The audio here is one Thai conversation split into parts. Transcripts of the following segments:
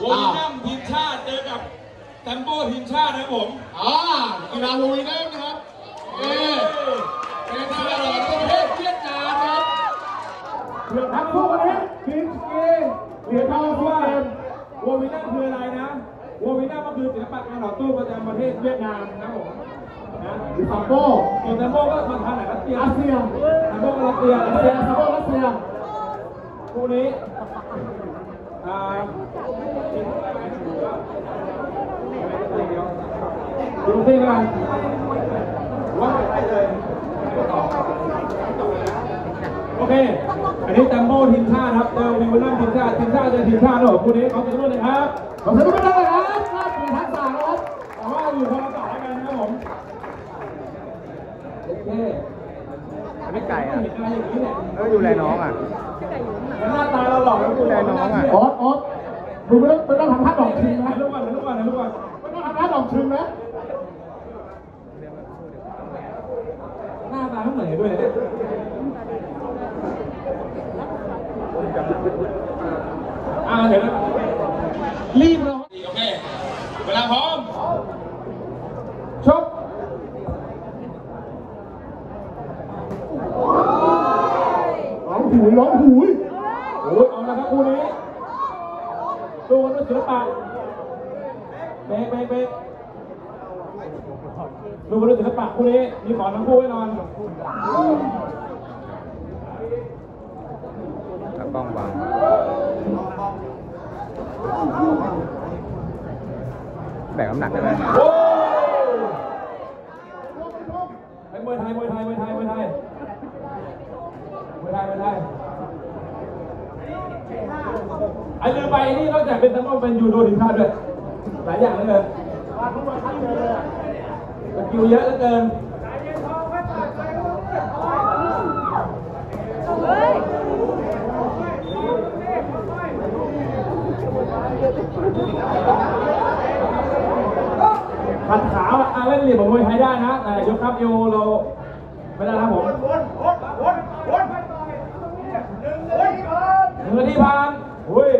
โวลินัมทีมชาติเจอกับแตมโบทีมชาตินะครับผมอ่ากีฬาโวลีนัมนะครับเอ๊ะเป็นกีฬาระดับประเทศเวียดนามครับเพื่อทั้งคู่นี้ทีมสกีเหรียญทองว่าโวลินัมคืออะไรนะโวลินัมก็คือศิลปะการต่อสู้ประจำประเทศเวียดนามนะครับผมนะซัมโบส่วนแตมโบก็มาทางไหนรัสเซียรัสเซียแตมโบก็รัสเซียรัสเซียซัมโบรัสเซียคู่นี้อ่า ดูสิกันว่าไปเลยโอเค อันนี้แตมโบทีมชาติครับเจอวิวนัมทีมชาติทีมชาติเจอทีมชาติด้วยคู่นี้ขอบคุณด้วยนะครับขอบคุณทุกท่านนะครับน่าเป็นทักษะครับแต่ว่าอยู่คนละต่อแล้วกันนะครับผมโอเค ไม่ไก่อะเห็นอะไรอย่างนี้เนี่ยเออดูแลน้องอะหน้าตาเราหล่อแล้วคุณดูแลน้องอะโอ๊ตโอ๊ตดูไม่ต้องไม่ต้องทำท่าดอกชิงนะ ถ่ายรูปก่อนถ่ายรูปก่อนถ่ายรูปก่อน ไม่ต้องทำท่าดอกชิงนะ หน้าตาไม่เหมือนกันด้วยเนี่ยอ่าเดี๋ยวนะรีบเราโอเค เวลาพร้อม ชก ร้องหูยร้องหูย โอ้ยเอาละ ครับคู่นี้ดูกันด้วยศิลปะเบรกเบรกเบรกดูกันด้วยศิลปะคู่นี้มีขอทั้งคู่แน่นอนถ้ากล้องวางแบ่งน้ำหนักได้ไหมโอ้ยไอ้มวยไทยมวยไทยมวยไทยมวยไทยมวยไทยมวยไทย ไอ้ลืมไปนี่นอกจากเป็นทั้งหมเป็นยูโดทีมชาด้วยหลายอย่างเลยเกินสกิลเยอะเหลือเกินขัดขาอะเล่นเหลี่ยมของมวยไทยได้นะแต่ยกครับโยเรไม่ได้นะครับผมหนึ่งนทีผ่านอุ้ย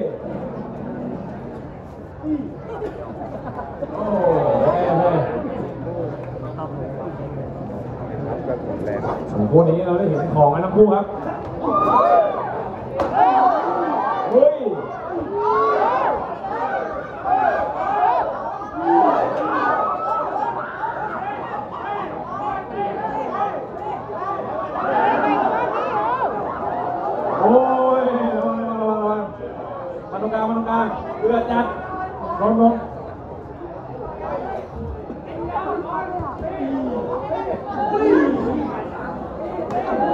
โอ้โหแน่เลย แบบหมด แรงคู่นี้เราได้เห็นของกันทั้งคู่ครับเฮ้ยโอ้ยระวังระวังระวังมาตรงกลางมาตรงกลางเลือดจัดลงลง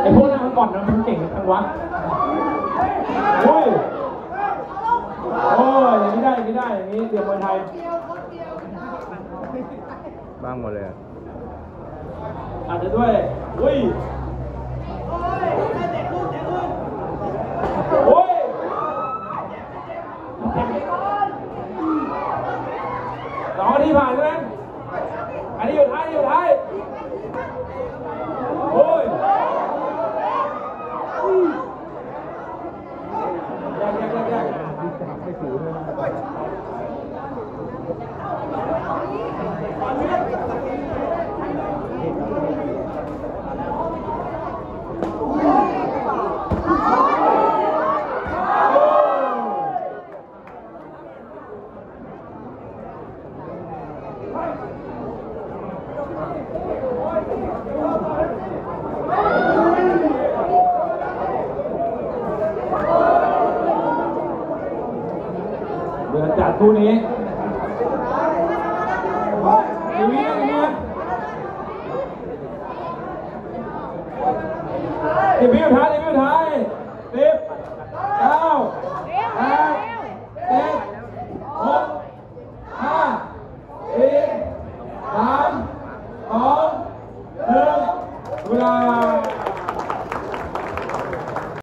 ไอ้พวกนั้นมันก่อนนะมันเก่งทั้งวะโอ้ยโอ้ยอย่างนี้ได้อย่างนี้ได้อย่างนี้เตรียมมวยไทยบ้างหมดเลยอะอาจจะด้วยอุ้ยโอ้ยสองนาทีผ่านใช่ไหมอันนี้อยู่ท้ายอันนี้อยู่ท้ายโอ้ยแยกแยกแยกแยกเดือดจัดคู่นี้อีกวินาทีนะอีกวินาที